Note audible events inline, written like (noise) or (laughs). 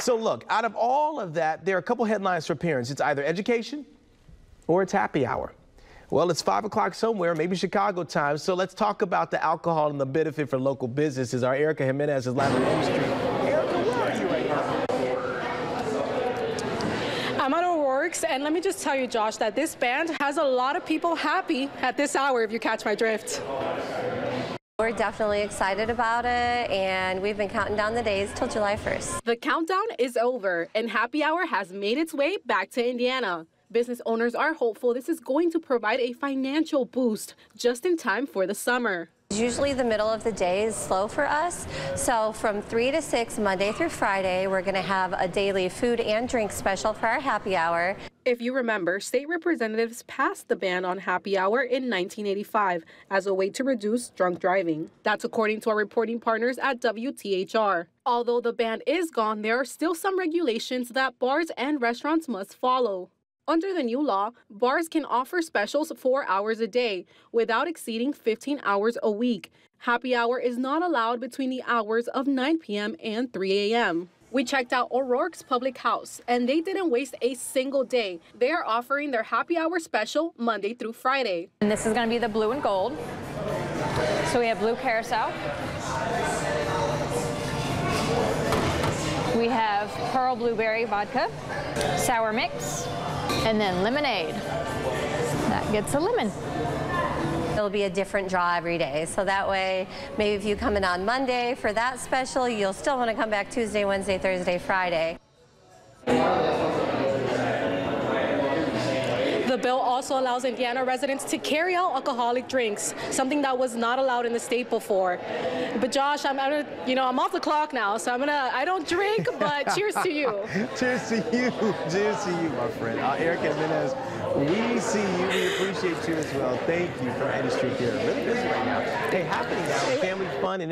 So look, out of all of that, there are a couple headlines for parents. It's either education or it's happy hour. Well, it's 5 o'clock somewhere, maybe Chicago time, so let's talk about the alcohol and the benefit for local businesses. Our Erica Jimenez is live on M Street. Erica, where are you right now? I'm at O'Rourke's, and let me just tell you, Josh, that this band has a lot of people happy at this hour, if you catch my drift. We're definitely excited about it, and we've been counting down the days till July 1st. The countdown is over, and happy hour has made its way back to Indiana. Business owners are hopeful this is going to provide a financial boost just in time for the summer. Usually the middle of the day is slow for us, so from 3 to 6, Monday through Friday, we're going to have a daily food and drink special for our happy hour. If you remember, state representatives passed the ban on happy hour in 1985 as a way to reduce drunk driving. That's according to our reporting partners at WTHR. Although the ban is gone, there are still some regulations that bars and restaurants must follow. Under the new law, bars can offer specials four hours a day without exceeding 15 hours a week. Happy hour is not allowed between the hours of 9 p.m. and 3 a.m. We checked out O'Rourke's Public House, and they didn't waste a single day. They are offering their happy hour special Monday through Friday. And this is going to be the blue and gold. So we have blue curaçao. We have pearl blueberry vodka, sour mix, and then lemonade. That gets a lemon. It'll be a different draw every day, so that way, maybe if you come in on Monday for that special, you'll still want to come back Tuesday, Wednesday, Thursday, Friday. The bill also allows Indiana residents to carry out alcoholic drinks, something that was not allowed in the state before. But Josh, I'm, I'm gonna, you know, I'm off the clock now, so I'm gonna, I don't drink, (laughs) but cheers to you. Cheers to you. Cheers to you, my friend. Uh, Erica Jimenez, we see you. We appreciate you as well. Thank you for Street here. Really busy right now. Hey, happening now. Family fun and